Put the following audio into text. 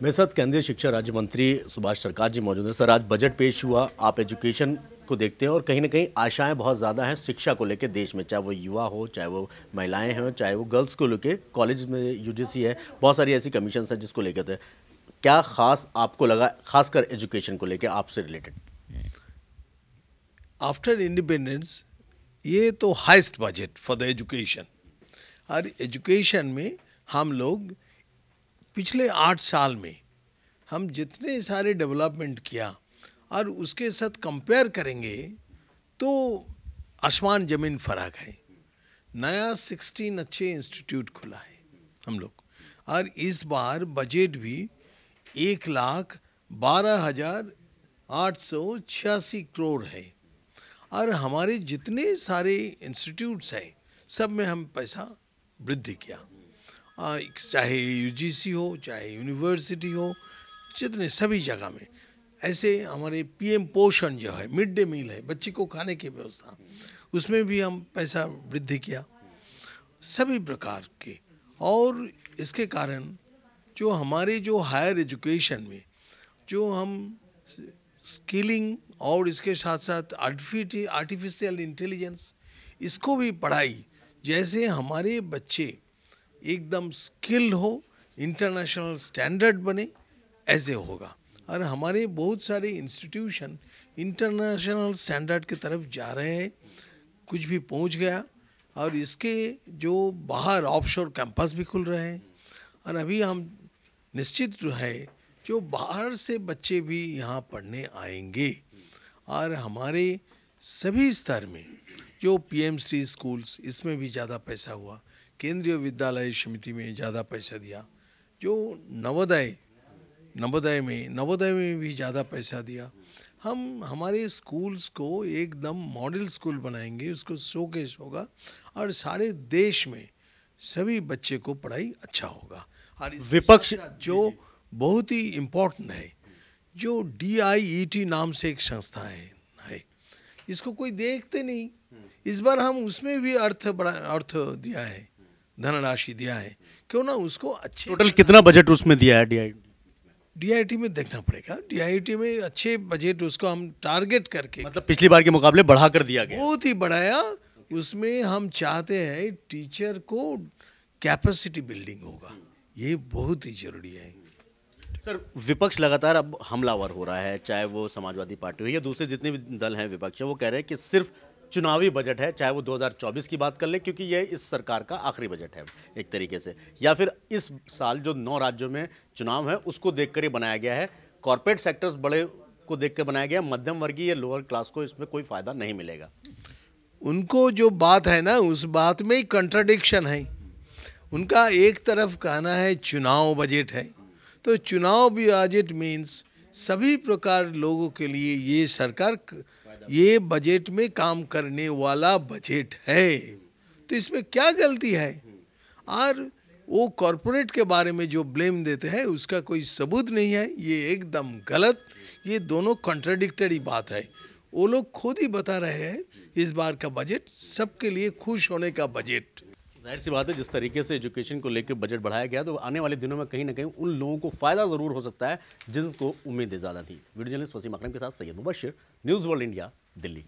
मेरे साथ केंद्रीय शिक्षा राज्य मंत्री सुभाष सरकार जी मौजूद हैं। सर, आज बजट पेश हुआ, आप एजुकेशन को देखते हैं और कहीं ना कहीं आशाएँ बहुत ज़्यादा हैं शिक्षा को लेकर देश में, चाहे वो युवा हो, चाहे वो महिलाएँ हों, चाहे वो गर्ल्स को लेकर कॉलेज में यूजीसी है, बहुत सारी ऐसी कमीशन हैं जिसको लेकर थे क्या खास आपको लगा, खासकर एजुकेशन को लेकर आपसे रिलेटेड? आफ्टर इंडिपेंडेंस ये तो highest budget for the education और एजुकेशन में हम लोग पिछले आठ साल में हम जितने सारे डेवलपमेंट किया और उसके साथ कंपेयर करेंगे तो आसमान ज़मीन फ़र्क है। नया सिक्सटीन अच्छे इंस्टीट्यूट खुला है हम लोग। और इस बार बजट भी एक लाख बारह हज़ार आठ सौ छियासी करोड़ है। और हमारे जितने सारे इंस्टीट्यूट्स हैं, सब में हम पैसा वृद्धि किया। चाहे यूजीसी हो, चाहे यूनिवर्सिटी हो, जितने सभी जगह में ऐसे हमारे पीएम पोषण जो है मिड डे मील है, बच्चे को खाने की व्यवस्था, उसमें भी हम पैसा वृद्धि किया। सभी प्रकार के। और इसके कारण जो हमारे जो हायर एजुकेशन में, जो हम स्किलिंग और इसके साथ साथ आर्टिफिशियल इंटेलिजेंस इसको भी पढ़ाई, जैसे हमारे बच्चे एकदम स्किल हो इंटरनेशनल स्टैंडर्ड बने, ऐसे होगा। और हमारे बहुत सारे इंस्टीट्यूशन इंटरनेशनल स्टैंडर्ड की तरफ़ जा रहे हैं। कुछ भी पहुँच गया और इसके जो बाहर ऑफशोर कैंपस भी खुल रहे हैं। और अभी हम निश्चित है, जो बाहर से बच्चे भी यहाँ पढ़ने आएँगे। और हमारे सभी स्तर में जो पीएम श्री स्कूल्स इसमें भी ज़्यादा पैसा हुआ। केंद्रीय विद्यालय समिति में ज़्यादा पैसा दिया जो नवोदय नवोदय में नवोदय में भी ज़्यादा पैसा दिया। हम हमारे स्कूल्स को एकदम मॉडल स्कूल बनाएँगे उसको शोकेस होगा और सारे देश में सभी बच्चे को पढ़ाई अच्छा होगा। और विपक्ष जो बहुत ही इम्पोर्टेंट है जो डी आई ई टी नाम से एक संस्था है, है। इसको कोई देखते नहीं। इस बार हम उसमें भी अर्थ बड़ा अर्थ दिया है। धनराशि दिया है क्यों ना उसको अच्छे टोटल कितना बजट उसमें दिया है डी डीआईटी में? देखना पड़ेगा। डीआईटी में अच्छे बजट उसको हम टारगेट करके मतलब पिछली बार के मुकाबले बढ़ा कर दिया गया। बहुत ही बढ़ाया। उसमें हम चाहते हैं टीचर को कैपेसिटी बिल्डिंग होगा। ये बहुत ही ज़रूरी है। सर विपक्ष लगातार अब हमलावर हो रहा है चाहे वो समाजवादी पार्टी हो या दूसरे जितने भी दल हैं विपक्ष वो कह रहे हैं कि सिर्फ़ चुनावी बजट है, चाहे वो 2024 की बात कर ले, क्योंकि यह इस सरकार का आखिरी बजट है, एक तरीके से। या फिर इस साल जो नौ राज्यों में चुनाव है, उसको देखकर ही बनाया गया है। कॉरपोरेट सेक्टर्स बड़े को देख कर बनाया गया, मध्यम वर्गीय या लोअर क्लास को इसमें कोई फ़ायदा नहीं मिलेगा। उनको जो बात है ना, उस बात में ही कंट्राडिक्शन है। उनका एक तरफ़ कहना है, चुनाव बजट है। तो चुनाव बजट मीन्स सभी प्रकार लोगों के लिए ये सरकार ये बजट में काम करने वाला बजट है। तो इसमें क्या गलती है? और वो कॉरपोरेट के बारे में जो ब्लेम देते हैं, उसका कोई सबूत नहीं है। ये एकदम गलत। ये दोनों कॉन्ट्राडिक्टरी बात है। वो लोग खुद ही बता रहे हैं, इस बार का बजट सबके लिए खुश होने का बजट। ज़ाहिर सी बात है, जिस तरीके से एजुकेशन को लेकर बजट बढ़ाया गया तो आने वाले दिनों में कहीं ना कहीं उन लोगों को फ़ायदा ज़रूर हो सकता है, जिनको उम्मीदें ज़्यादा थी। वीडियो जर्नलिस्ट वसीम अकरम के साथ Syed Mubashar, news world India, Delhi.